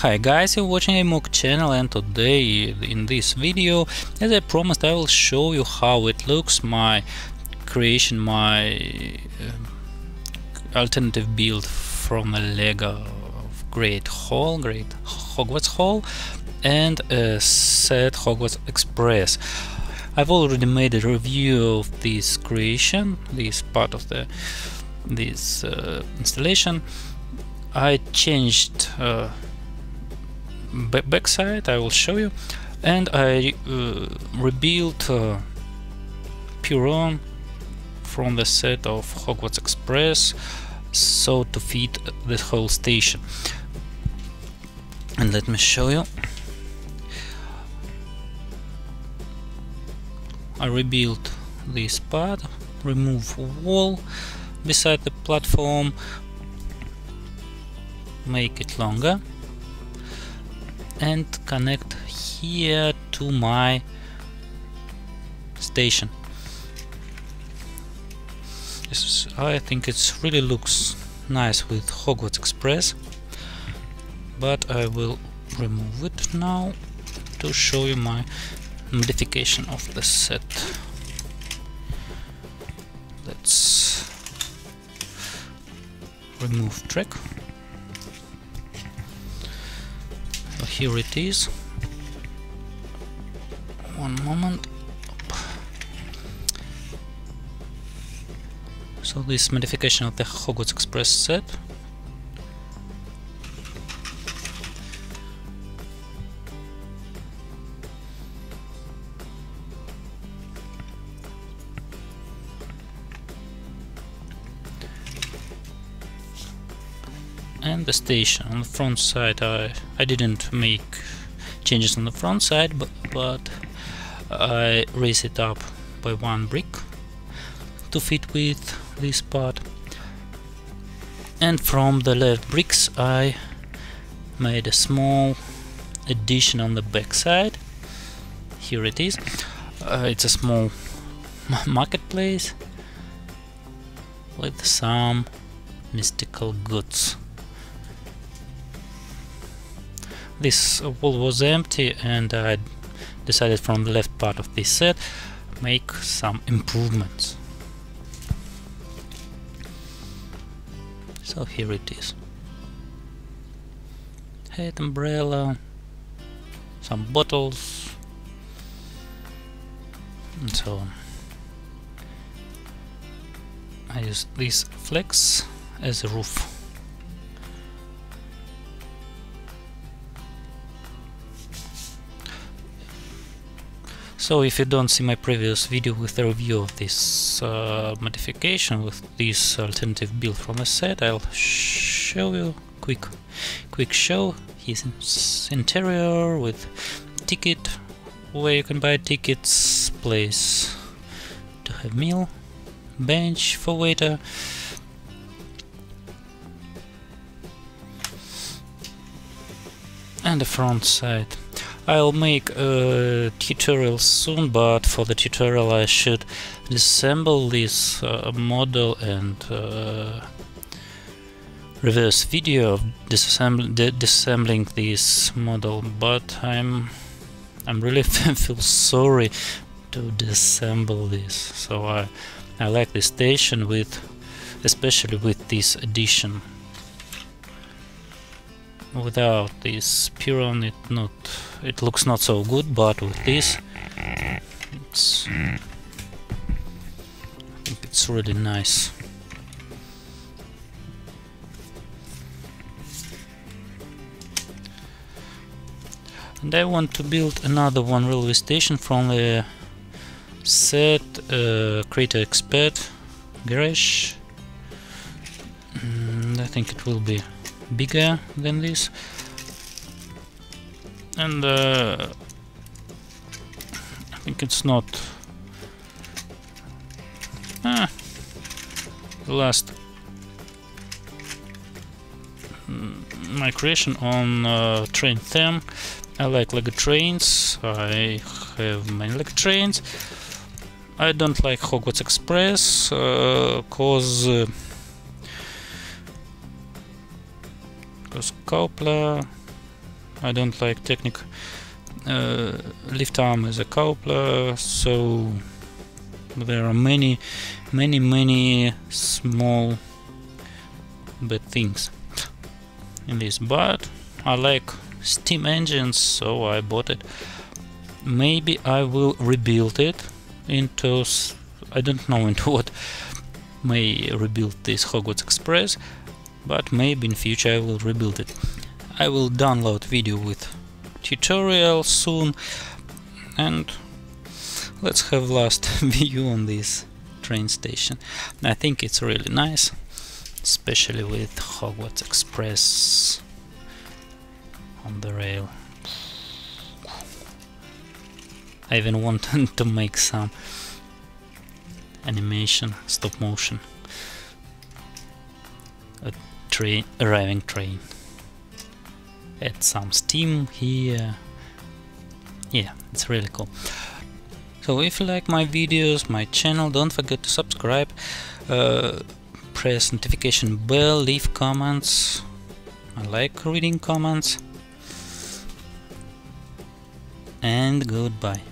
Hi guys, you're watching A MOC channel and today in this video, as I promised, I will show you how it looks, my creation, my uh, alternative build from a Lego Great Hall, Great Hogwarts Hall and a set Hogwarts Express. I've already made a review of this creation, this part of the this uh, installation. I changed uh, backside I will show you. And I uh, rebuilt uh, Piron from the set of Hogwarts Express so to fit the whole station. And let me show you. I rebuilt this part remove wall beside the platform make it longer and connect here to my station. This, I think it really looks nice with Hogwarts Express, but I will remove it now to show you my modification of the set. Let's remove track here it is. One moment. So this modification of the Hogwarts Express set and the station. On the front side I, I didn't make changes on the front side but, but I raised it up by one brick to fit with this part. And from the left bricks I made a small addition on the back side. Here it is. Uh, it's a small marketplace with some mystical goods this wall was empty and I decided from the left part of this set make some improvements. So here it is. Head umbrella, some bottles and so on. I use this flex as a roof. So if you don't see my previous video with a review of this uh, modification with this alternative build from a set, I'll show you quick quick show. His interior with ticket where you can buy tickets, place to have meal, bench for waiter, and the front side I'll make a tutorial soon, but for the tutorial I should disassemble this uh, model and uh, reverse video of disassembling, disassembling this model, but I'm I'm really feel sorry to disassemble this. So I I like this station with especially with this addition without this Piron it not it looks not so good but with this it's it's really nice. And I want to build another one railway station from the set uh, Creator Expert garage and I think it will be bigger than this and uh, I think it's not ah, the last my creation on uh, train theme. I like Lego trains. I have many Lego trains. I don't like Hogwarts Express uh, cause uh, because coupler I don't like Technic uh, lift arm as a coupler so there are many many many small bad things in this but I like steam engines so I bought it. Maybe I will rebuild it into I don't know into what may rebuild this Hogwarts Express but maybe in future I will rebuild it I will download video with tutorial soon. And let's have last view on this train station. I think it's really nice especially with Hogwarts Express on the rail. I even wanted to make some animation, stop motion. A train, arriving train add some steam here. Yeah it's really cool. So if you like my videos my channel don't forget to subscribe. Uh, press notification bell leave comments. I like reading comments. And goodbye